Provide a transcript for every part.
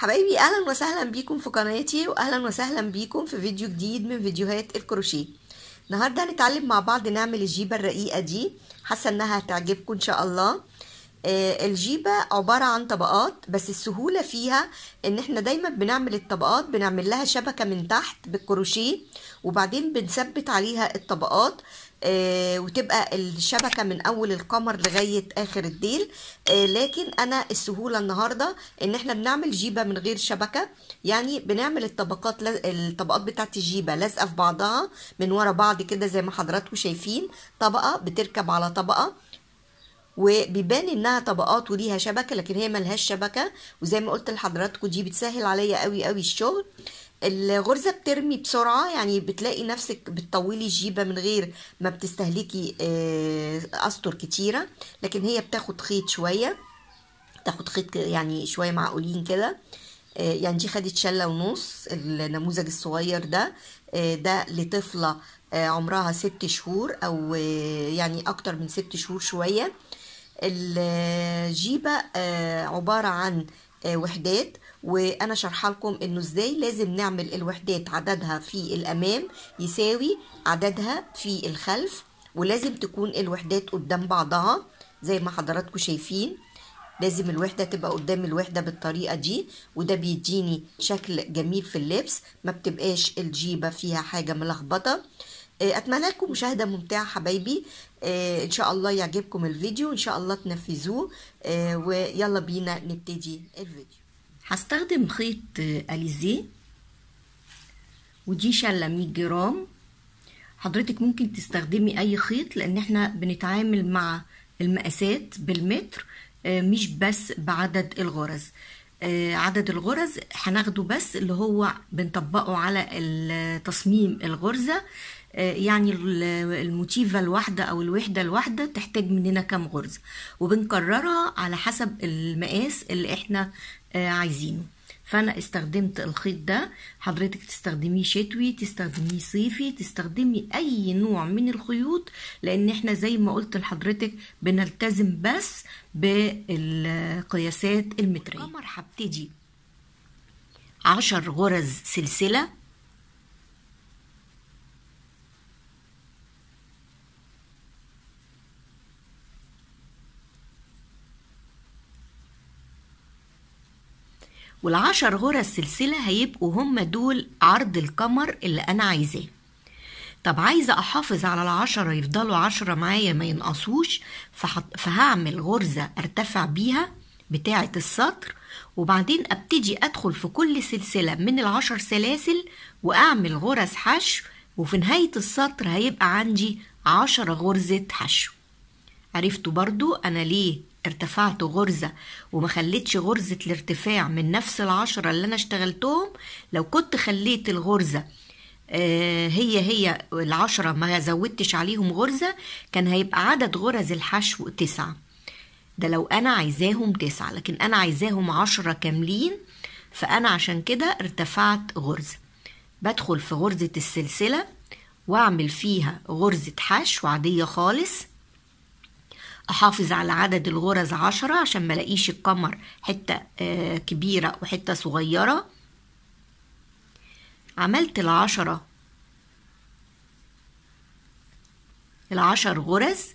حبايبي أهلا وسهلا بيكم في قناتي واهلا وسهلا بيكم في فيديو جديد من فيديوهات الكروشيه. النهارده هنتعلم مع بعض نعمل الجيبة الرقيقة دي. حاسة إنها هتعجبكم إن شاء الله. آه الجيبة عبارة عن طبقات بس السهولة فيها إن إحنا دايما بنعمل الطبقات بنعمل لها شبكة من تحت بالكروشيه وبعدين بنثبت عليها الطبقات. وتبقى الشبكة من أول القمر لغاية آخر الديل. آه لكن أنا السهولة النهاردة إن إحنا بنعمل جيبة من غير شبكة. يعني بنعمل الطبقات الطبقات بتاعت الجيبة لازقة في بعضها من ورا بعض كده زي ما حضراتكم شايفين. طبقة بتركب على طبقة وبيبان إنها طبقات وليها شبكة لكن هي ملهاش شبكة. وزي ما قلت لحضراتكم دي بتسهل عليا قوي قوي الشغل. الغرزة بترمي بسرعة يعني بتلاقي نفسك بتطولي الجيبة من غير ما بتستهلكي أسطر كتيرة لكن هي بتاخد خيط شوية تاخد خيط يعني شوية معقولين كده يعني دي خدت شلة ونص النموذج الصغير ده ده لطفلة عمرها ست شهور أو يعني أكتر من ست شهور شوية. الجيبة عبارة عن وحدات وأنا شرحه لكم إنه إزاي لازم نعمل الوحدات عددها في الأمام يساوي عددها في الخلف ولازم تكون الوحدات قدام بعضها زي ما حضراتكم شايفين. لازم الوحدة تبقى قدام الوحدة بالطريقة دي وده بيديني شكل جميل في اللبس ما بتبقاش الجيبة فيها حاجة ملخبطة. أتمنى لكم مشاهدة ممتعة حبايبي. إن شاء الله يعجبكم الفيديو إن شاء الله تنفذوه. ويلا بينا نبتدي الفيديو. هستخدم خيط أليزيه. ودي شله 100 جرام. حضرتك ممكن تستخدمي أي خيط لأن إحنا بنتعامل مع المقاسات بالمتر مش بس بعدد الغرز. عدد الغرز هناخده بس اللي هو بنطبقه على تصميم الغرزة. يعني الموتيفة الواحدة أو الوحدة الواحدة تحتاج مننا كام غرزة وبنكررها على حسب المقاس اللي إحنا عايزينه. فأنا استخدمت الخيط ده. حضرتك تستخدميه شتوي تستخدميه صيفي تستخدمي أي نوع من الخيوط لأن إحنا زي ما قلت لحضرتك بنلتزم بس بالقياسات المترية. القمر هبتدي. عشر غرز سلسلة. والعشر غرز سلسلة هيبقوا هم دول عرض القمر اللي أنا عايزاه. طب عايزة أحافظ على العشرة يفضلوا عشرة معايا ما ينقصوش فهعمل غرزة أرتفع بيها بتاعة السطر وبعدين أبتدي أدخل في كل سلسلة من العشر سلاسل وأعمل غرز حشو وفي نهاية السطر هيبقى عندي عشرة غرزة حشو. عرفتوا برضو أنا ليه ارتفعت غرزة وما خليتش غرزة الارتفاع من نفس العشرة اللي أنا اشتغلتهم لو كنت خليت الغرزة آه هي هي العشرة ما زودتش عليهم غرزة كان هيبقى عدد غرز الحشو تسعة. ده لو أنا عايزاهم تسعة لكن أنا عايزاهم عشرة كاملين فأنا عشان كده ارتفعت غرزة. بدخل في غرزة السلسلة وأعمل فيها غرزة حشو عادية خالص أحافظ على عدد الغرز عشرة عشان ملاقيش القمر حتة آه كبيرة وحتة صغيرة. عملت العشرة العشر غرز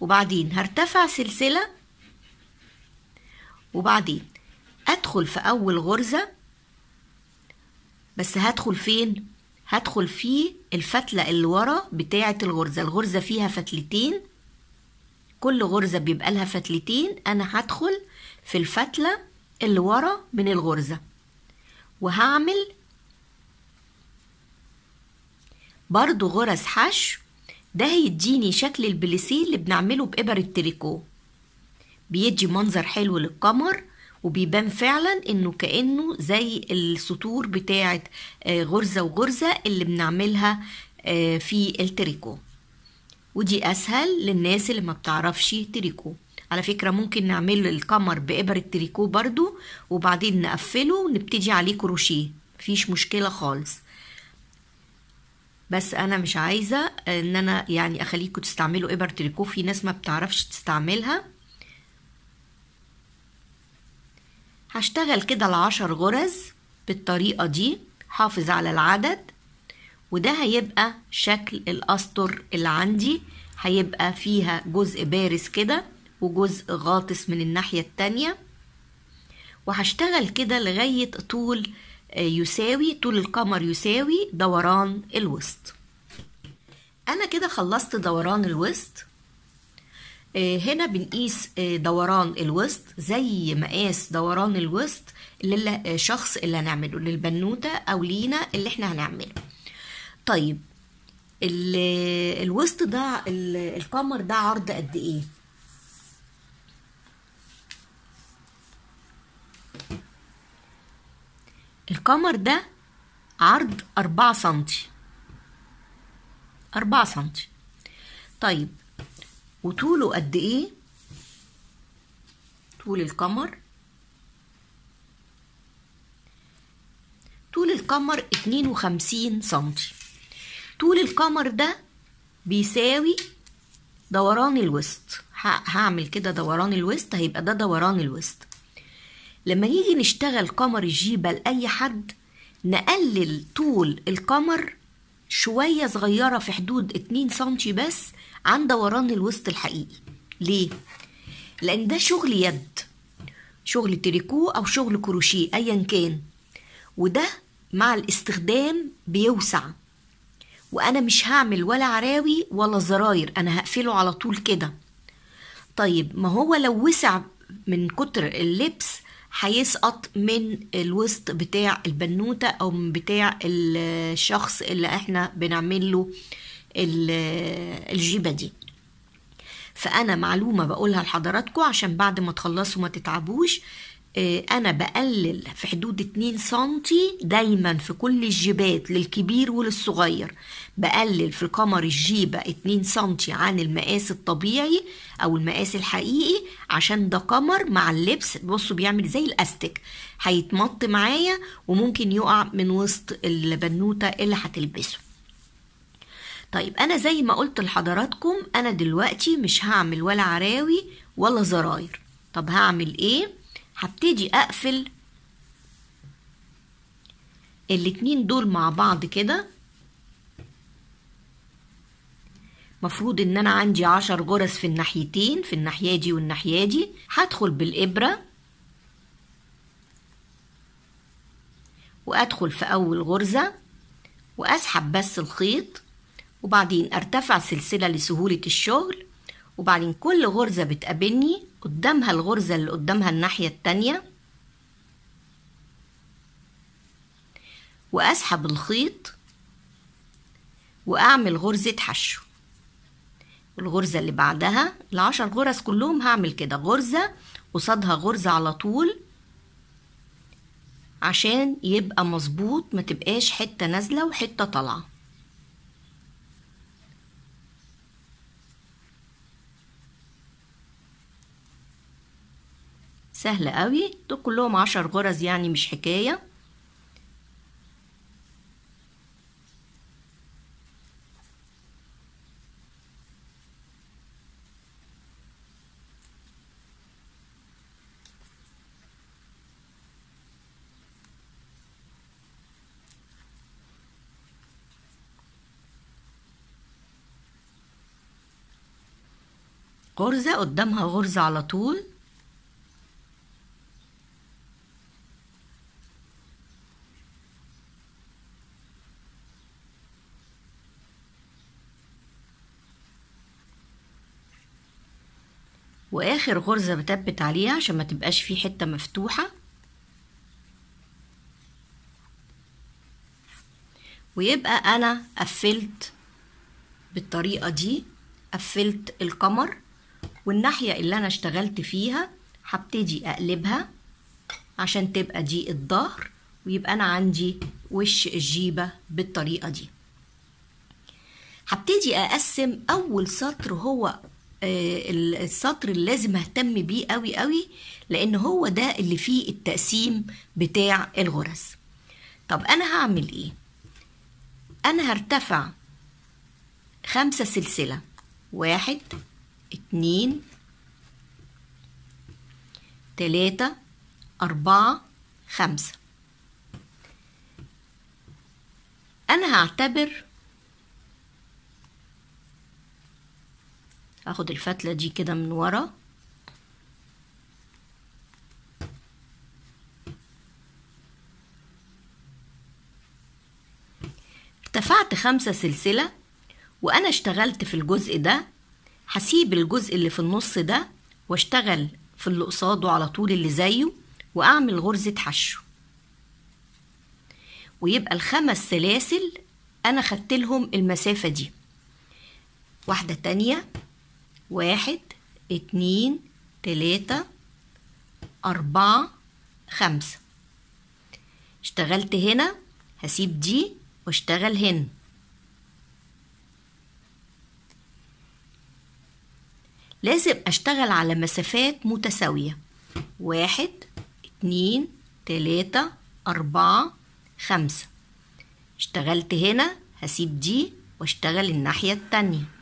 وبعدين هرتفع سلسلة وبعدين أدخل في أول غرزة. بس هدخل فين؟ هدخل في الفتلة اللي ورا بتاعة الغرزة. الغرزة فيها فتلتين. كل غرزة بيبقى لها فتلتين أنا هدخل في الفتلة اللي ورا من الغرزة. وهعمل برضو غرز حشو. ده هيديني شكل البليسيه اللي بنعمله بإبر التريكو. بيدي منظر حلو للقمر وبيبان فعلا إنه كأنه زي السطور بتاعة غرزة وغرزة اللي بنعملها في التريكو. ودي أسهل للناس اللي ما بتعرفش تريكو. على فكرة ممكن نعمل الكمر بإبر التريكو برضو وبعدين نقفله ونبتدي عليه كروشيه. مفيش مشكلة خالص. بس أنا مش عايزة إن أنا يعني اخليكم تستعملوا إبر تريكو. في ناس ما بتعرفش تستعملها. هشتغل كده العشر غرز بالطريقة دي حافظ على العدد. وده هيبقى شكل الأسطر اللي عندي. هيبقى فيها جزء بارز كده وجزء غاطس من الناحية التانية. وهشتغل كده لغاية طول يساوي طول القمر يساوي دوران الوسط. أنا كده خلصت دوران الوسط. هنا بنقيس دوران الوسط زي مقاس دوران الوسط للشخص اللي هنعمله للبنوتة أو لينا اللي إحنا هنعمله. طيب الوسط ده القمر ده عرض قد إيه؟ القمر ده عرض أربعة سنتي. أربعة سنتي. طيب وطوله قد إيه؟ طول القمر. طول القمر اتنين وخمسين سنتي. طول القمر ده بيساوي دوران الوسط. هعمل كده دوران الوسط هيبقى ده دوران الوسط. لما نيجي نشتغل قمر الجيبة لأي حد نقلل طول القمر شوية صغيرة في حدود 2 سنتي بس عن دوران الوسط الحقيقي. ليه؟ لأن ده شغل يد شغل تريكو أو شغل كروشيه أيا كان. وده مع الاستخدام بيوسع. وأنا مش هعمل ولا عراوي ولا زراير أنا هقفله على طول كده. طيب ما هو لو وسع من كتر اللبس هيسقط من الوسط بتاع البنوتة أو من بتاع الشخص اللي إحنا بنعمل له الجيبة دي. فأنا معلومة بقولها لحضراتكم عشان بعد ما تخلصوا ما تتعبوش أنا بقلل في حدود 2 سنتي دايما في كل الجيبات للكبير وللصغير. بقلل في قمر الجيبة 2 سنتي عن المقاس الطبيعي أو المقاس الحقيقي عشان ده قمر مع اللبس. بصوا بيعمل زي الأستك. هيتمط معايا وممكن يقع من وسط البنوتة اللي هتلبسه. طيب أنا زي ما قلت لحضراتكم أنا دلوقتي مش هعمل ولا عراوي ولا زراير. طب هعمل إيه؟ هبتدي أقفل الاتنين دول مع بعض كده. مفروض إن أنا عندي عشر غرز في الناحيتين في الناحية دي والناحية دي. هدخل بالإبرة وأدخل في أول غرزة وأسحب بس الخيط وبعدين أرتفع سلسلة لسهولة الشغل. وبعدين كل غرزة بتقابلني قدامها الغرزة اللي قدامها الناحية التانية. وأسحب الخيط وأعمل غرزة حشو. الغرزة اللي بعدها العشر غرز كلهم هعمل كده غرزة قصادها غرزة على طول عشان يبقى مظبوط ما تبقاش حتة نازلة وحتة طالعة. سهل قوي. دول كلهم عشر غرز يعني مش حكاية. غرزة قدامها غرزة على طول. وآخر غرزة بتبت عليها عشان ما تبقاش في حتة مفتوحة. ويبقى أنا قفلت بالطريقة دي قفلت القمر والناحية اللي أنا اشتغلت فيها هبتدي أقلبها عشان تبقى دي الظهر ويبقى أنا عندي وش الجيبة بالطريقة دي. هبتدي أقسم أول سطر هو السطر اللي لازم اهتم بيه قوي قوي لأن هو ده اللي فيه التقسيم بتاع الغرز. طب أنا هعمل إيه؟ أنا هرتفع خمسة سلسلة واحد اتنين تلاتة أربعة خمسة. أنا هعتبر هاخد الفتلة دي كده من ورا. ارتفعت خمسة سلسلة وأنا اشتغلت في الجزء ده. هسيب الجزء اللي في النص ده واشتغل في اللي قصاده على طول اللي زيه وأعمل غرزة حشو. ويبقى الخمس سلاسل أنا خدت لهم المسافة دي. واحدة تانية واحد اتنين تلاتة أربعة خمسة. اشتغلت هنا هسيب دي واشتغل هنا. لازم أشتغل على مسافات متساوية. واحد اتنين تلاتة أربعة خمسة. اشتغلت هنا هسيب دي واشتغل الناحية التانية.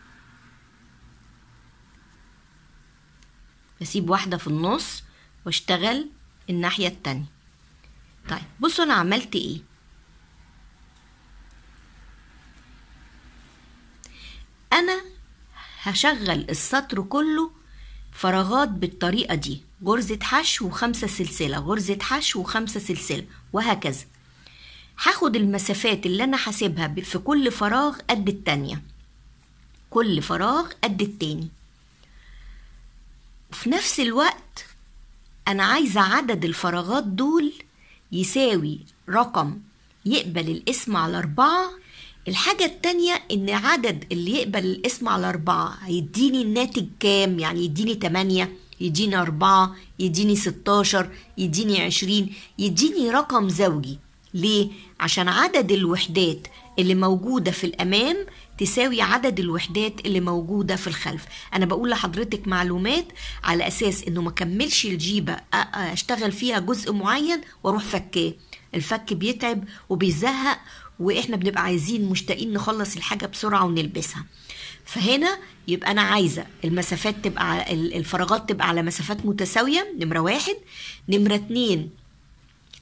بسيب واحدة في النص واشتغل الناحية التانية. طيب بصوا أنا عملت إيه. أنا هشغل السطر كله فراغات بالطريقة دي. غرزة حشو وخمسة سلسلة غرزة حشو وخمسة سلسلة وهكذا. هاخد المسافات اللي أنا حاسبها في كل فراغ قد التانية. كل فراغ قد التاني. وفي نفس الوقت أنا عايزة عدد الفراغات دول يساوي رقم يقبل الاسم على أربعة. الحاجة التانية إن عدد اللي يقبل الاسم على أربعة هيديني الناتج كام؟ يعني يديني تمانية يديني أربعة يديني ستاشر يديني عشرين يديني رقم زوجي. ليه؟ عشان عدد الوحدات اللي موجودة في الأمام تساوي عدد الوحدات اللي موجودة في الخلف. أنا بقول لحضرتك معلومات على أساس إنه ما كملش الجيبة أشتغل فيها جزء معين وأروح فكاه. الفك بيتعب وبيزهق وإحنا بنبقى عايزين مشتاقين نخلص الحاجة بسرعة ونلبسها. فهنا يبقى أنا عايزة المسافات تبقى الفراغات تبقى على مسافات متساوية نمرة واحد. نمرة اتنين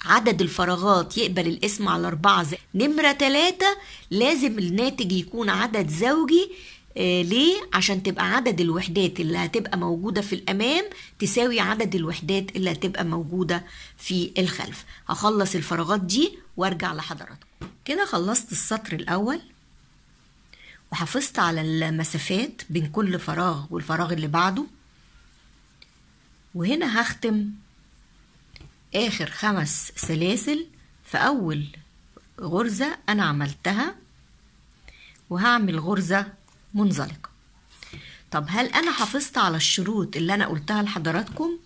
عدد الفراغات يقبل الاسم على أربعة زي. نمرة تلاتة لازم الناتج يكون عدد زوجي آه ليه؟ عشان تبقى عدد الوحدات اللي هتبقى موجودة في الأمام تساوي عدد الوحدات اللي هتبقى موجودة في الخلف هخلص الفراغات دي وأرجع لحضراتكم كده خلصت السطر الأول وحافظت على المسافات بين كل فراغ والفراغ اللي بعده وهنا هختم آخر خمس سلاسل في أول غرزة أنا عملتها وهعمل غرزة منزلقة. طب هل أنا حافظت على الشروط اللي أنا قلتها لحضراتكم؟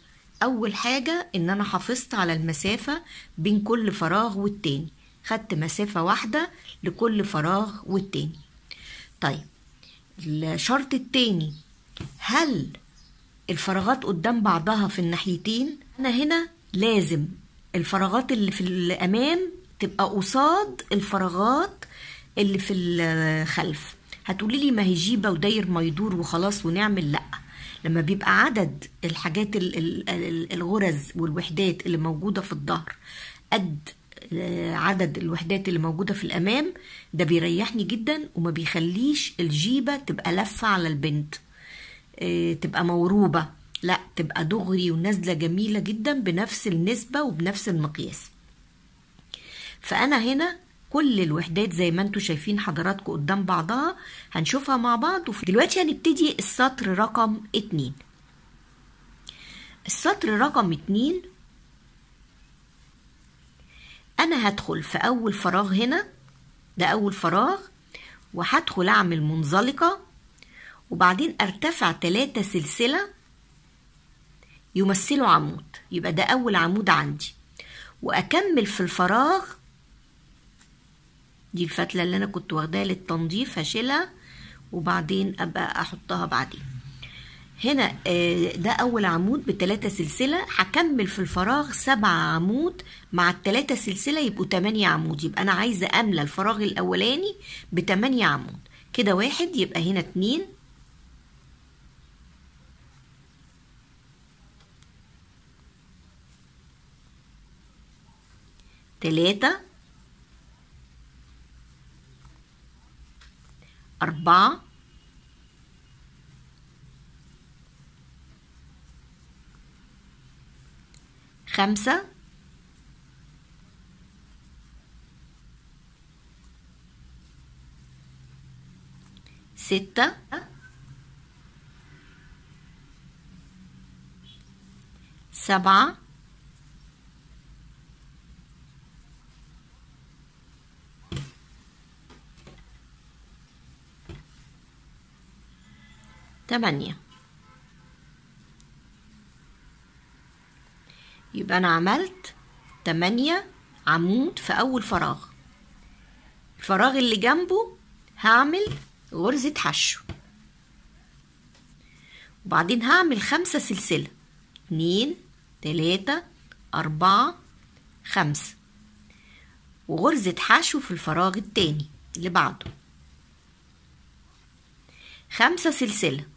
أول حاجة إن أنا حافظت على المسافة بين كل فراغ والتاني. خدت مسافة واحدة لكل فراغ والتاني. طيب الشرط التاني هل الفراغات قدام بعضها في الناحيتين؟ أنا هنا لازم الفراغات اللي في الأمام تبقى قصاد الفراغات اللي في الخلف. هتقولي لي ما هي جيبة وداير ما يدور وخلاص ونعمل؟ لأ. لما بيبقى عدد الحاجات الغرز والوحدات اللي موجودة في الظهر قد عدد الوحدات اللي موجودة في الأمام ده بيريحني جدا وما بيخليش الجيبة تبقى لفة على البنت تبقى موروبة. لا تبقى دغري ونازلة جميلة جدا بنفس النسبة وبنفس المقياس. فأنا هنا كل الوحدات زي ما أنتوا شايفين حضراتكم قدام بعضها هنشوفها مع بعض. دلوقتي هنبتدي السطر رقم اتنين. السطر رقم اتنين أنا هدخل في أول فراغ هنا ده أول فراغ وهدخل أعمل منزلقة وبعدين أرتفع تلاتة سلسلة يمثلوا عمود. يبقى ده أول عمود عندي. وأكمل في الفراغ. دي الفتلة اللي أنا كنت واخداها للتنظيف هشيلها وبعدين أبقى أحطها بعدين. هنا ده أول عمود بتلاتة سلسلة. هكمل في الفراغ سبعة عمود. مع التلاتة سلسلة يبقوا تمانية عمود. يبقى أنا عايزة أملى الفراغ الأولاني بتمانية عمود. كده واحد يبقى هنا اتنين. تلاتة أربعة خمسة ستة سبعة تمانية يبقى أنا عملت تمانية عمود في أول فراغ. الفراغ اللي جنبه هعمل غرزة حشو. وبعدين هعمل خمسة سلسلة. اتنين تلاتة أربعة خمسة. وغرزة حشو في الفراغ التاني اللي بعده. خمسة سلسلة.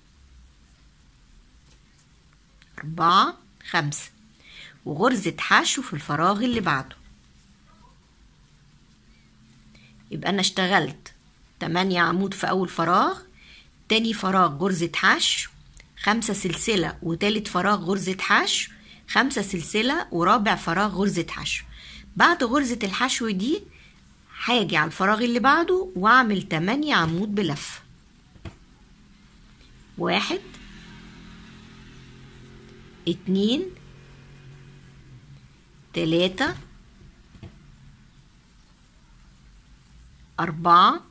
أربعة خمسة. وغرزة حشو في الفراغ اللي بعده. يبقى أنا اشتغلت تمانية عمود في أول فراغ تاني فراغ غرزة حشو خمسة سلسلة وتالت فراغ غرزة حشو خمسة سلسلة ورابع فراغ غرزة حشو بعد غرزة الحشو دي هاجي على الفراغ اللي بعده وأعمل تمانية عمود بلفة واحد اتنين تلاتة أربعة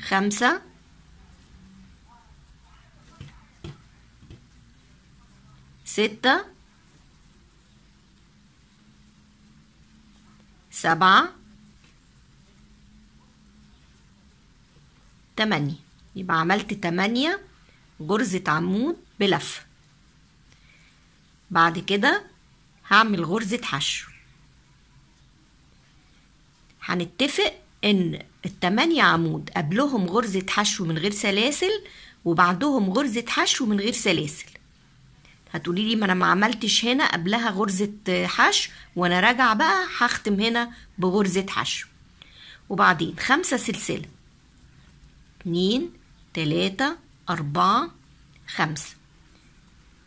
خمسة ستة سبعة تمانية. يبقى عملت تمانية غرزة عمود بلفة بعد كده هعمل غرزة حشو. هنتفق إن التمانية عمود قبلهم غرزة حشو من غير سلاسل وبعدهم غرزة حشو من غير سلاسل. هتقولي لي ما أنا ما عملتش هنا قبلها غرزة حشو وأنا راجعة بقى هختم هنا بغرزة حشو. وبعدين خمسة سلسلة. اتنين تلاتة أربعة خمسة.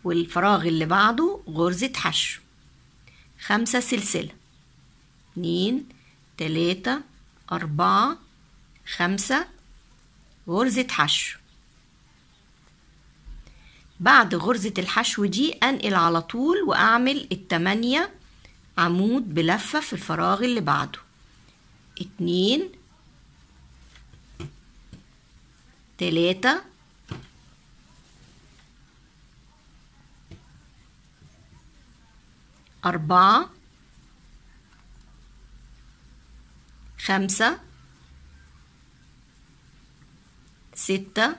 والفراغ اللي بعده غرزة حشو. خمسة سلسلة. اتنين تلاتة أربعة خمسة غرزة حشو. بعد غرزة الحشو دي أنقل على طول وأعمل التمانية عمود بلفة في الفراغ اللي بعده. اتنين تلاتة. أربعة. خمسة. ستة.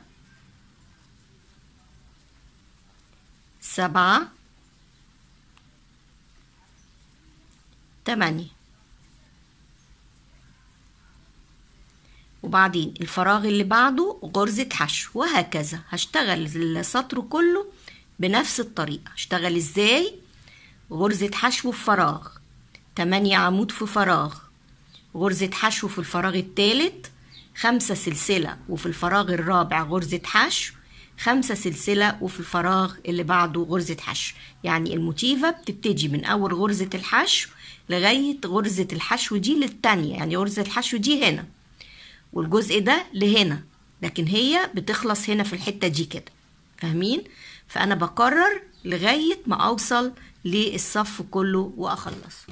سبعة. تمانية. وبعدين الفراغ اللي بعده غرزة حشو وهكذا. هشتغل السطر كله بنفس الطريقة. هشتغل إزاي؟ غرزة حشو في فراغ. تمانية عمود في فراغ. غرزة حشو في الفراغ التالت. خمسة سلسلة وفي الفراغ الرابع غرزة حشو. خمسة سلسلة وفي الفراغ اللي بعده غرزة حشو. يعني الموتيفة بتبتدي من أول غرزة الحشو لغاية غرزة الحشو دي للتانية. يعني غرزة الحشو دي هنا. والجزء ده لهنا لكن هي بتخلص هنا في الحتة دي كده. فاهمين؟ فأنا بكرر لغاية ما أوصل للصف كله وأخلص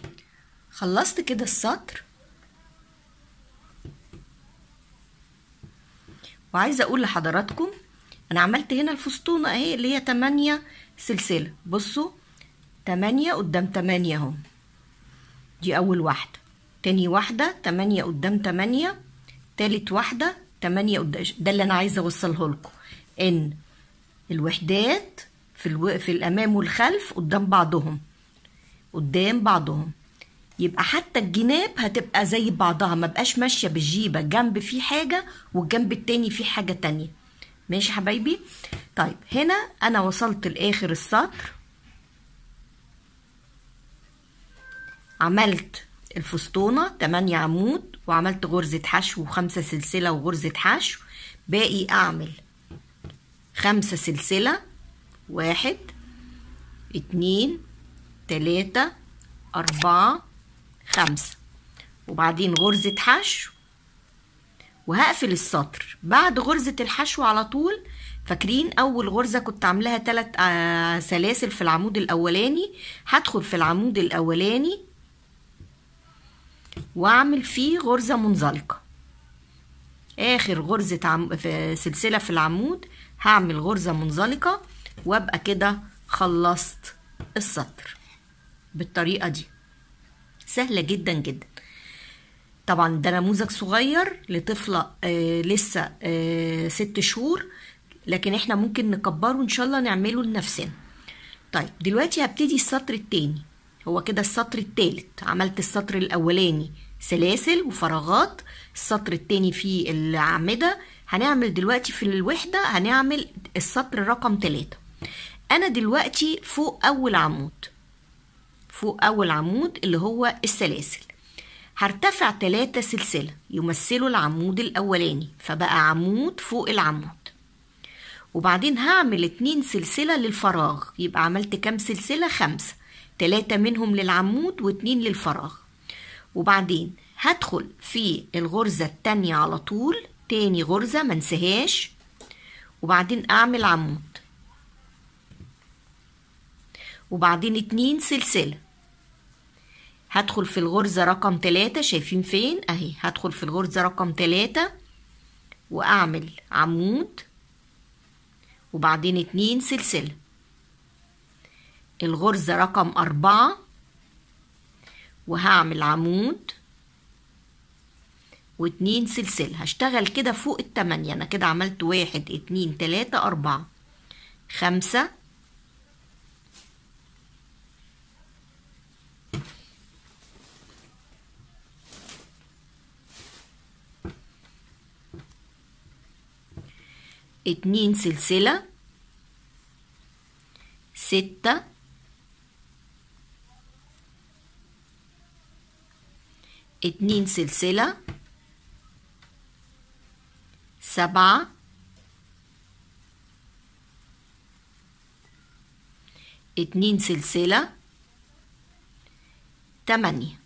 خلصت كده السطر. وعايزة أقول لحضراتكم أنا عملت هنا الفسطونة أهي اللي هي تمانية سلسلة. بصوا تمانية قدام تمانية أهو. دي أول واحدة. تاني واحدة تمانية قدام تمانية. تالت واحدة تمانية قدام ده اللي أنا عايزة أوصله لكم. إن الوحدات في, ألو... في الأمام والخلف قدام بعضهم. قدام بعضهم. يبقى حتى الجناب هتبقى زي بعضها. ما بقاش ماشية بالجيبة. جنب فيه حاجة والجنب التاني فيه حاجة تانية. ماشي حبايبي؟ طيب هنا أنا وصلت لآخر السطر. عملت الفستونة 8 عمود وعملت غرزة حشو وخمسة سلسلة وغرزة حشو. باقي أعمل خمسة سلسلة واحد اتنين تلاتة أربعة خمسة. وبعدين غرزة حشو. وهقفل السطر. بعد غرزة الحشو على طول فاكرين أول غرزة كنت عاملاها تلات آه سلاسل في العمود الأولاني؟ هدخل في العمود الأولاني واعمل فيه غرزة منزلقة. آخر غرزة عم... في سلسلة في العمود هعمل غرزة منزلقة وأبقى كده خلصت السطر بالطريقة دي. سهلة جدا جدا. طبعا ده نموذج صغير لطفلة آه لسه آه ست شهور لكن إحنا ممكن نكبره إن شاء الله نعمله لنفسنا. طيب دلوقتي هبتدي السطر التاني. هو كده السطر التالت. عملت السطر الأولاني سلاسل وفراغات السطر التاني فيه الأعمدة. هنعمل دلوقتي في الوحدة هنعمل السطر رقم تلاتة. أنا دلوقتي فوق أول عمود فوق أول عمود اللي هو السلاسل. هرتفع تلاتة سلسلة يمثلوا العمود الأولاني فبقى عمود فوق العمود. وبعدين هعمل اتنين سلسلة للفراغ يبقى عملت كام سلسلة؟ خمسة. تلاتة منهم للعمود واتنين للفراغ. وبعدين هدخل في الغرزة التانية على طول تاني غرزة منسهاش وبعدين أعمل عمود. وبعدين اتنين سلسلة. هدخل في الغرزة رقم تلاتة شايفين فين؟ أهي هدخل في الغرزة رقم تلاتة وأعمل عمود. وبعدين اتنين سلسلة. الغرزة رقم أربعة. وهعمل عمود. واتنين سلسلة هشتغل كده فوق التمانية. أنا كده عملت واحد اتنين تلاتة أربعة. خمسة. اتنين سلسلة. ستة. اتنين سلسلة. سبعة. اتنين سلسلة. تمانية.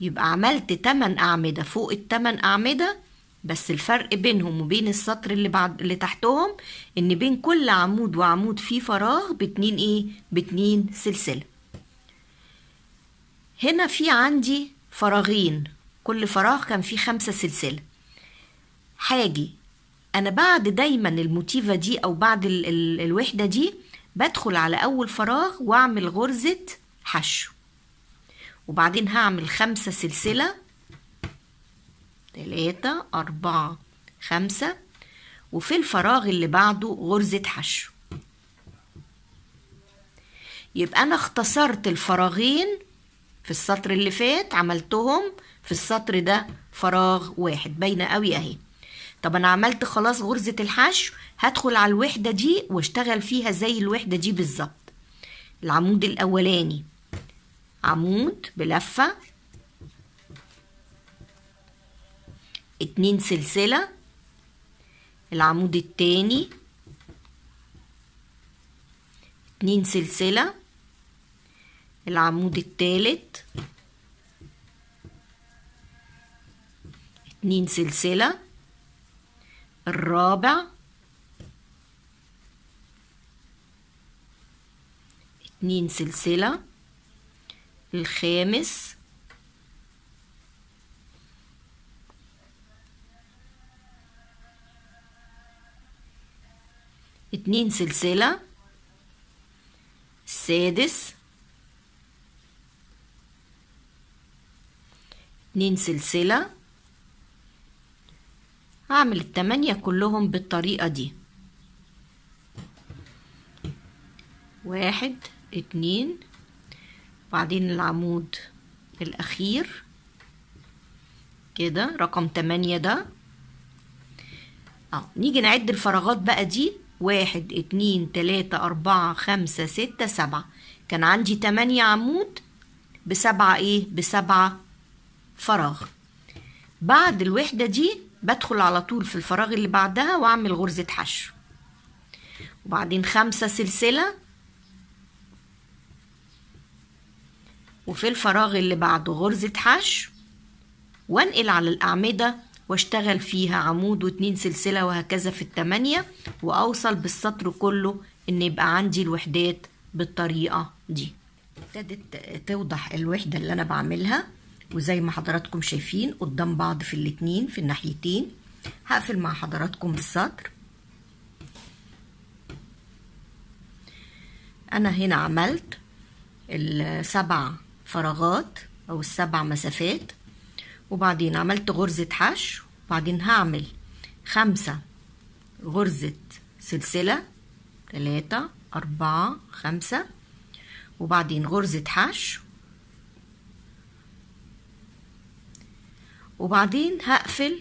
يبقى عملت تمن أعمدة فوق التمن أعمدة بس الفرق بينهم وبين السطر اللي بعد اللي تحتهم إن بين كل عمود وعمود فيه فراغ باتنين إيه؟ باتنين سلسلة. هنا في عندي فراغين. كل فراغ كان فيه خمسة سلسلة. حاجي أنا بعد دايما الموتيفة دي أو بعد ال ال الوحدة دي بدخل على أول فراغ وأعمل غرزة حشو. وبعدين هعمل خمسة سلسلة. تلاتة أربعة خمسة. وفي الفراغ اللي بعده غرزة حشو. يبقى أنا اختصرت الفراغين في السطر اللي فات عملتهم في السطر ده فراغ واحد. باينة قوي اهي. طب أنا عملت خلاص غرزة الحشو هدخل على الوحدة دي واشتغل فيها زي الوحدة دي بالظبط. العمود الأولاني. عمود بلفة. اتنين سلسلة. العمود التاني. اتنين سلسلة. العمود التالت. اتنين سلسلة. الرابع. اتنين سلسلة. الخامس. اتنين سلسلة. السادس. اتنين سلسلة. هعمل التمانية كلهم بالطريقة دي. واحد اتنين بعدين العمود الأخير. كده رقم تمانية ده. آه نيجي نعد الفراغات بقى دي. واحد اتنين تلاتة أربعة خمسة ستة سبعة. كان عندي تمانية عمود بسبعة إيه؟ بسبعة فراغ. بعد الوحدة دي بدخل على طول في الفراغ اللي بعدها وأعمل غرزة حشو. وبعدين خمسة سلسلة. وفي الفراغ اللي بعده غرزة حشو. وأنقل على الأعمدة واشتغل فيها عمود واتنين سلسلة وهكذا في التمانية. وأوصل بالسطر كله إن يبقى عندي الوحدات بالطريقة دي. ابتدت توضح الوحدة اللي أنا بعملها. وزي ما حضراتكم شايفين قدام بعض في الاتنين في الناحيتين. هقفل مع حضراتكم السطر أنا هنا عملت السبع فراغات أو السبع مسافات وبعدين عملت غرزة حشو وبعدين هعمل خمسة غرزة سلسلة تلاتة أربعة خمسة وبعدين غرزة حشو وبعدين هقفل.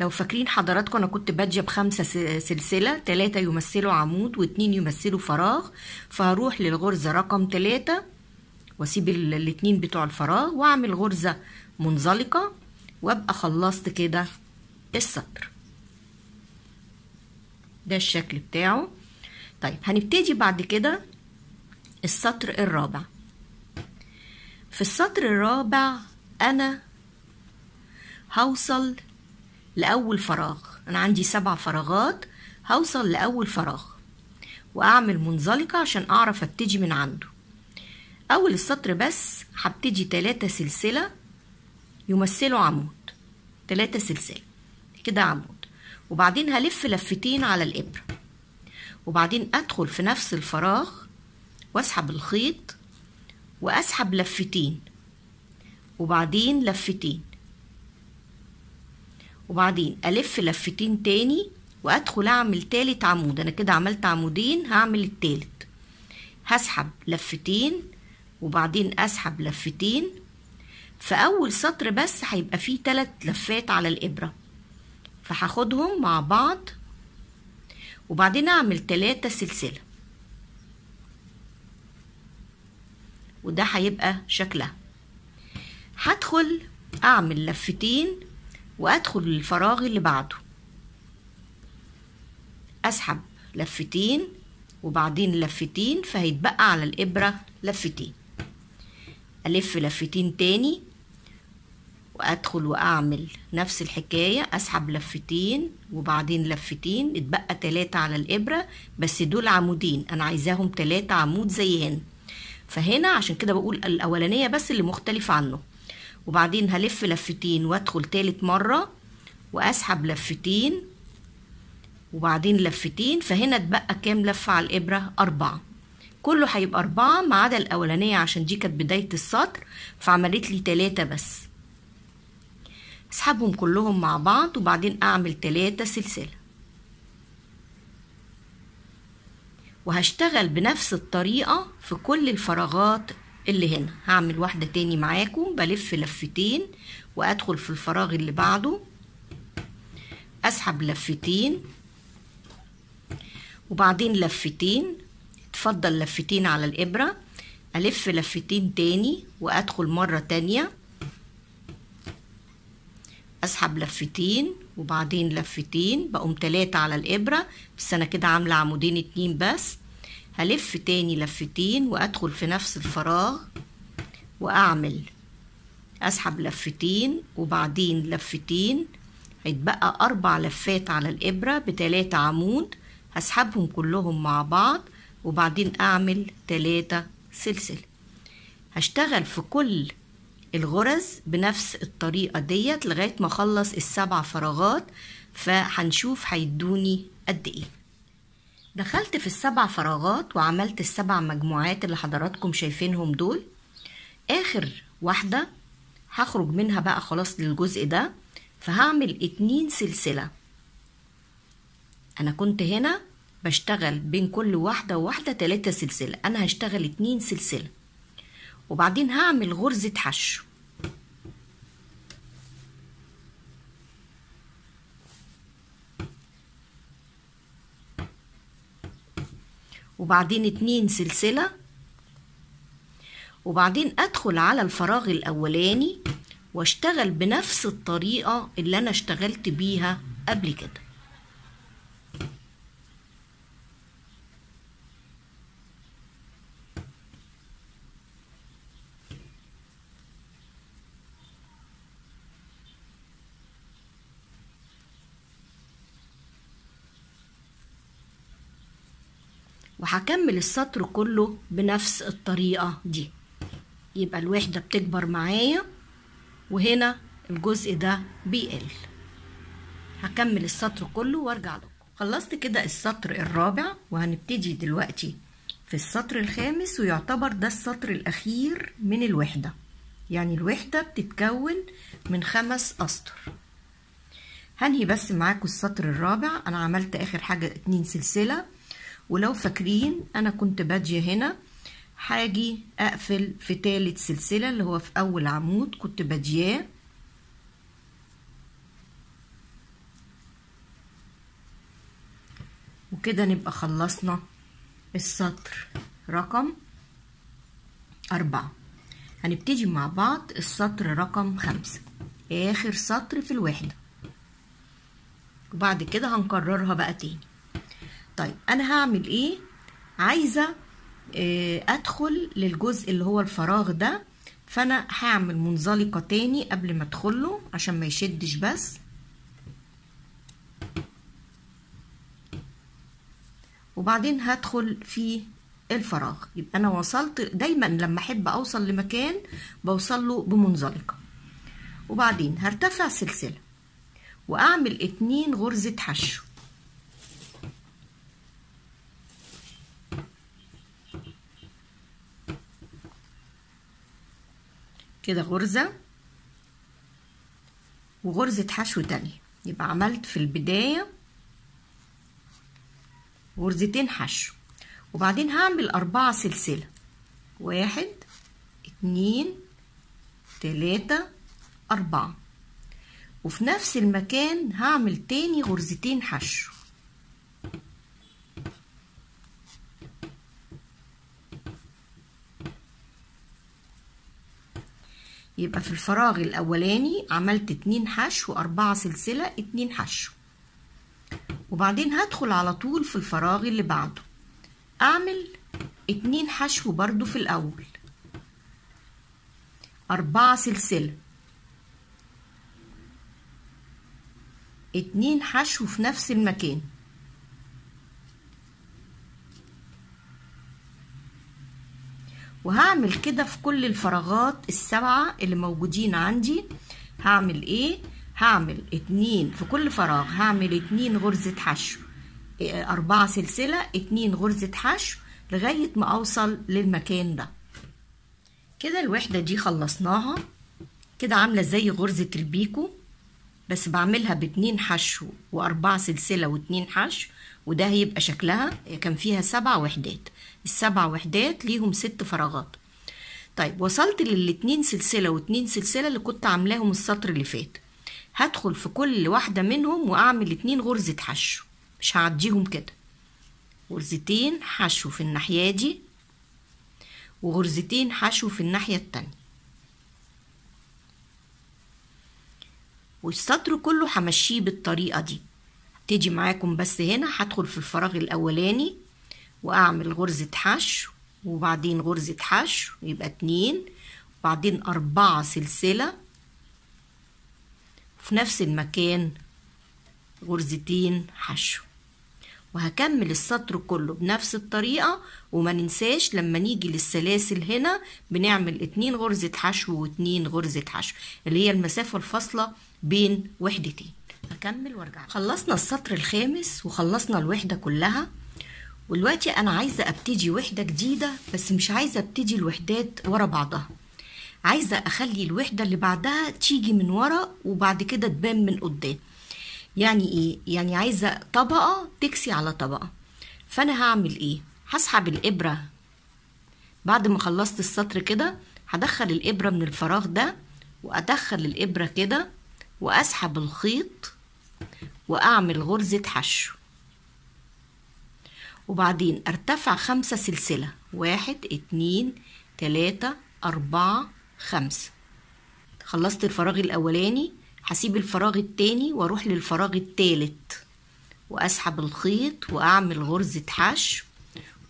لو فاكرين حضراتكم أنا كنت بادجه بخمسه سلسلة تلاتة يمثلوا عمود واتنين يمثلوا فراغ. فهروح للغرزة رقم تلاتة وأسيب الاتنين بتوع الفراغ وأعمل غرزة منزلقة وأبقى خلصت كده السطر. ده الشكل بتاعه. طيب هنبتدي بعد كده السطر الرابع. في السطر الرابع أنا هوصل لأول فراغ. أنا عندي سبع فراغات هوصل لأول فراغ وأعمل منزلقة عشان أعرف أبتدي من عنده. أول السطر بس هبتدي تلاتة سلسلة يمثلوا عمود. تلاتة سلسلة كده عمود. وبعدين هلف لفتين على الإبرة. وبعدين أدخل في نفس الفراغ وأسحب الخيط وأسحب لفتين. وبعدين لفتين. وبعدين ألف لفتين تاني وأدخل أعمل تالت عمود. أنا كده عملت عمودين هعمل التالت. هسحب لفتين وبعدين أسحب لفتين. في أول سطر بس هيبقى فيه تلات لفات على الإبرة. فهاخدهم مع بعض وبعدين أعمل تلاتة سلسلة. وده هيبقى شكلها. هدخل أعمل لفتين وأدخل الفراغ اللي بعده. أسحب لفتين وبعدين لفتين فهيتبقى على الإبرة لفتين. ألف لفتين تاني وأدخل وأعمل نفس الحكاية أسحب لفتين وبعدين لفتين اتبقى تلاتة على الإبرة بس دول عمودين أنا عايزاهم تلاتة عمود زي هنا. فهنا عشان كده بقول الأولانية بس اللي مختلف عنه. وبعدين هلف لفتين وادخل تالت مرة واسحب لفتين وبعدين لفتين فهنا اتبقى كام لفة على الإبرة؟ أربعة. كله هيبقى أربعة ما عدا الأولانية عشان دي كانت بداية السطر فعملت لي تلاتة بس. اسحبهم كلهم مع بعض وبعدين أعمل تلاتة سلسلة. وهشتغل بنفس الطريقة في كل الفراغات اللي هنا. هعمل واحدة تاني معاكم بلف لفتين وأدخل في الفراغ اللي بعده. أسحب لفتين وبعدين لفتين. تفضل لفتين على الإبرة. ألف لفتين تاني وأدخل مرة تانية. أسحب لفتين وبعدين لفتين. بقوم تلاتة على الإبرة. بس أنا كده عاملة عمودين اتنين بس. هلف تاني لفتين وأدخل في نفس الفراغ وأعمل. أسحب لفتين وبعدين لفتين. هيتبقى أربع لفات على الإبرة بتلاتة عمود. هسحبهم كلهم مع بعض وبعدين أعمل تلاتة سلسلة. هشتغل في كل الغرز بنفس الطريقة ديت لغاية ما أخلص السبع فراغات. فهنشوف هيدوني قد إيه. دخلت في السبع فراغات وعملت السبع مجموعات اللي حضراتكم شايفينهم دول. آخر واحدة هخرج منها بقى خلاص للجزء ده فهعمل اتنين سلسلة. أنا كنت هنا بشتغل بين كل واحدة وواحدة تلاتة سلسلة أنا هشتغل اتنين سلسلة. وبعدين هعمل غرزة حشو. وبعدين اتنين سلسلة. وبعدين ادخل على الفراغ الاولاني واشتغل بنفس الطريقة اللي أنا اشتغلت بيها قبل كده. وهكمل السطر كله بنفس الطريقة دي. يبقى الوحدة بتكبر معايا وهنا الجزء ده بيقل. هكمل السطر كله وارجع لكم. خلصت كده السطر الرابع وهنبتدي دلوقتي في السطر الخامس ويعتبر ده السطر الأخير من الوحدة. يعني الوحدة بتتكون من خمس أسطر. هنهي بس معاكم السطر الرابع. أنا عملت آخر حاجة اتنين سلسلة. ولو فاكرين أنا كنت بادية هنا هاجي أقفل في تالت سلسلة اللي هو في أول عمود كنت بادياه وكده نبقى خلصنا السطر. رقم أربعة. هنبتدي مع بعض السطر رقم خمسة. آخر سطر في الوحدة. وبعد كده هنكررها بقى تاني. طيب أنا هعمل إيه؟ عايزة أدخل للجزء اللي هو الفراغ ده فأنا هعمل منزلقة تاني قبل ما أدخله عشان ما يشدش بس. وبعدين هدخل في الفراغ. يبقى أنا وصلت دايما لما أحب أوصل لمكان بوصل له بمنزلقة. وبعدين هرتفع سلسلة وأعمل اتنين غرزة حشو. كده غرزة وغرزة حشو تانية. يبقى عملت في البداية غرزتين حشو. وبعدين هعمل أربعة سلسلة. واحد اتنين تلاتة أربعة. وفي نفس المكان هعمل تاني غرزتين حشو. يبقى في الفراغ الأولاني عملت اتنين حشو أربعة سلسلة اتنين حشو. وبعدين هدخل على طول في الفراغ اللي بعده. أعمل اتنين حشو برضو في الأول. أربعة سلسلة. اتنين حشو في نفس المكان. وهعمل كده في كل الفراغات السبعة اللي موجودين عندي. هعمل إيه؟ هعمل اتنين في كل فراغ. هعمل اتنين غرزة حشو أربعة سلسلة اتنين غرزة حشو لغاية ما أوصل للمكان ده. كده الوحدة دي خلصناها. كده عاملة زي غرزة البيكو بس بعملها باتنين حشو وأربعة سلسلة واتنين حشو. وده هيبقى شكلها كان فيها سبع وحدات. السبع وحدات ليهم ست فراغات. طيب وصلت للاتنين سلسلة واتنين سلسلة اللي كنت عاملاهم السطر اللي فات. هدخل في كل واحدة منهم وأعمل اتنين غرزة حشو مش هعديهم كده. غرزتين حشو في الناحية دي وغرزتين حشو في الناحية التانية. والسطر كله همشيه بالطريقة دي. هبتدي معاكم بس هنا هدخل في الفراغ الأولاني وأعمل غرزة حشو وبعدين غرزة حشو يبقى اتنين وبعدين أربعة سلسلة. في نفس المكان غرزتين حشو. وهكمل السطر كله بنفس الطريقة وما ننساش لما نيجي للسلاسل هنا بنعمل اتنين غرزة حشو واتنين غرزة حشو اللي هي المسافة الفاصلة بين وحدتين. هكمل وأرجع خلصنا السطر الخامس وخلصنا الوحدة كلها. ودلوقتي أنا عايزة أبتدي وحدة جديدة بس مش عايزة أبتدي الوحدات ورا بعضها. عايزة أخلي الوحدة اللي بعدها تيجي من ورا وبعد كده تبان من قدام. يعني إيه؟ يعني عايزة طبقة تكسي على طبقة. فأنا هعمل إيه؟ هسحب الإبرة. بعد ما خلصت السطر كده هدخل الإبرة من الفراغ ده وأدخل الإبرة كده وأسحب الخيط. وأعمل غرزة حشو. وبعدين ارتفع خمسة سلسلة. واحد اتنين تلاتة أربعة خمسة. خلصت الفراغ الأولاني هسيب الفراغ التاني وأروح للفراغ التالت. وأسحب الخيط وأعمل غرزة حشو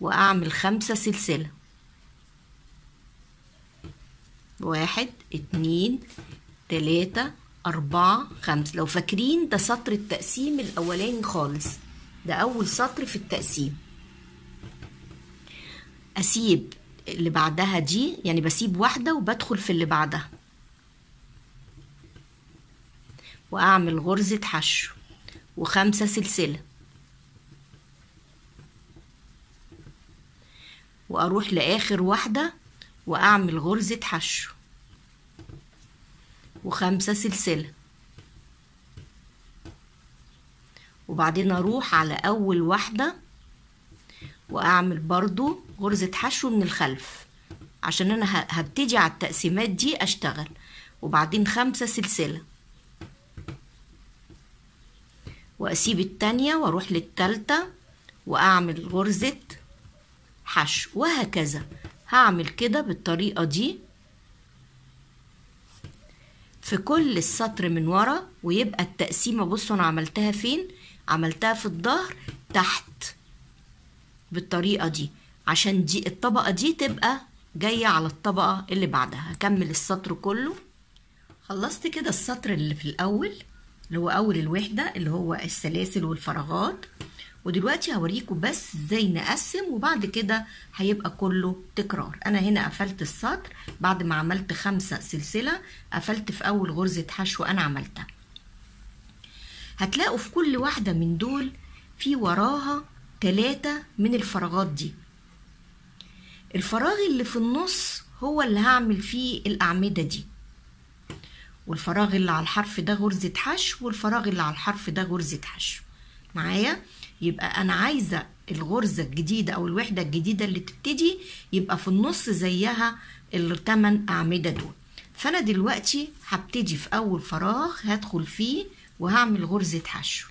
وأعمل خمسة سلسلة. واحد اتنين تلاتة أربعة خمسة لو فاكرين ده سطر التقسيم الأولاني خالص. ده أول سطر في التقسيم. أسيب اللي بعدها دي يعني بسيب واحدة وبدخل في اللي بعدها. وأعمل غرزة حشو. وخمسة سلسلة. وأروح لآخر واحدة وأعمل غرزة حشو. وخمسة سلسلة. وبعدين أروح على أول واحدة وأعمل برضو غرزة حشو من الخلف. عشان أنا هبتدي على التقسيمات دي أشتغل. وبعدين خمسة سلسلة. وأسيب التانية وأروح للتالتة وأعمل غرزة حشو. وهكذا. هعمل كده بالطريقة دي. في كل السطر من ورا ويبقى التقسيمة بصوا أنا عملتها فين؟ عملتها في الظهر تحت بالطريقة دي عشان دي الطبقة دي تبقى جاية على الطبقة اللي بعدها. هكمل السطر كله. خلصت كده السطر اللي في الأول اللي هو أول الوحدة اللي هو السلاسل والفراغات. ودلوقتي هوريكم بس إزاي نقسم وبعد كده هيبقى كله تكرار. أنا هنا قفلت السطر بعد ما عملت خمسة سلسلة قفلت في أول غرزة حشو أنا عملتها. هتلاقوا في كل واحدة من دول في وراها تلاتة من الفراغات دي. الفراغ اللي في النص هو اللي هعمل فيه الأعمدة دي. والفراغ اللي على الحرف ده غرزة حشو والفراغ اللي على الحرف ده غرزة حشو. معايا؟ يبقى أنا عايزة الغرزة الجديدة أو الوحدة الجديدة اللي تبتدي يبقى في النص زيها التمن أعمدة دول. فأنا دلوقتي هبتدي في أول فراغ هدخل فيه وهعمل غرزة حشو.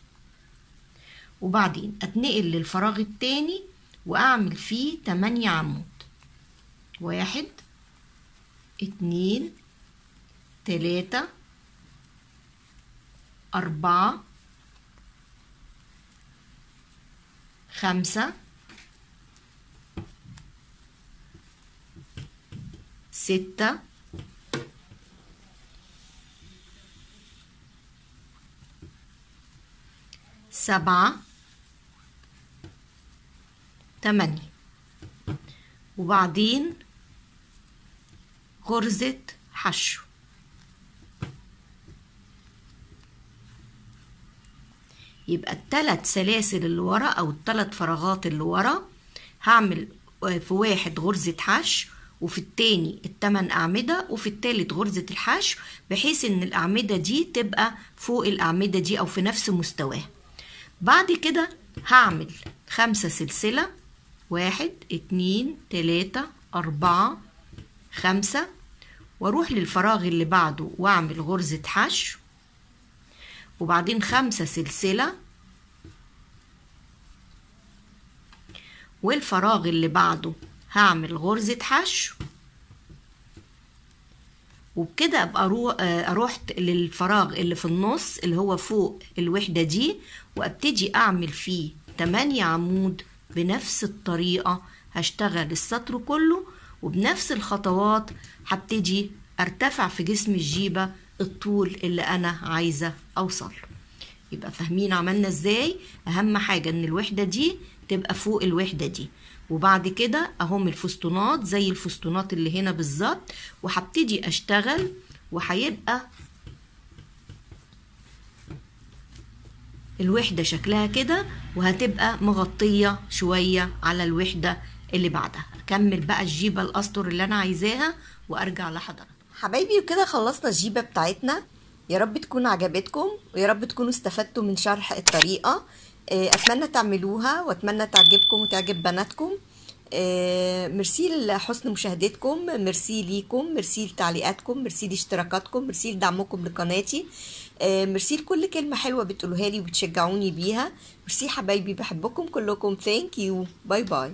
وبعدين أتنقل للفراغ التاني وأعمل فيه تمانية عمود. واحد اتنين تلاتة أربعة خمسة. ستة. سبعة. تمانية. وبعدين غرزة حشو. يبقى التلات سلاسل اللي ورا أو التلات فراغات اللي ورا هعمل في واحد غرزة حشو وفي التاني التمن أعمدة وفي التالت غرزة الحشو بحيث إن الأعمدة دي تبقى فوق الأعمدة دي أو في نفس مستواها بعد كده هعمل خمسة سلسلة واحد اتنين تلاتة أربعة خمسة وأروح للفراغ اللي بعده وأعمل غرزة حشو. وبعدين خمسة سلسلة. والفراغ اللي بعده هعمل غرزة حشو. وبكده أبقى رحت للفراغ اللي في النص اللي هو فوق الوحدة دي وأبتدي أعمل فيه 8 عمود بنفس الطريقة. هشتغل السطر كله وبنفس الخطوات هبتدي أرتفع في جسم الجيبة الطول اللي أنا عايزة أوصل. يبقى فاهمين عملنا إزاي؟ أهم حاجة إن الوحدة دي تبقى فوق الوحدة دي. وبعد كده اهم الفستونات زي الفستونات اللي هنا بالظبط وهبتدي أشتغل وهيبقى الوحدة شكلها كده وهتبقى مغطية شوية على الوحدة اللي بعدها. أكمل بقى الجيبة الاسطر اللي أنا عايزاها وأرجع لحضرتك. حبايبي وكده خلصنا الجيبة بتاعتنا. يا رب تكون عجبتكم ويا رب تكونوا استفدتوا من شرح الطريقة. أتمنى تعملوها وأتمنى تعجبكم وتعجب بناتكم. ميرسي لحسن مشاهدتكم ميرسي ليكم ميرسي لتعليقاتكم ميرسي لاشتراكاتكم ميرسي لدعمكم لقناتي. ميرسي لكل كلمة حلوة بتقولوها لي وبتشجعوني بيها. ميرسي حبايبي بحبكم كلكم. thank you bye bye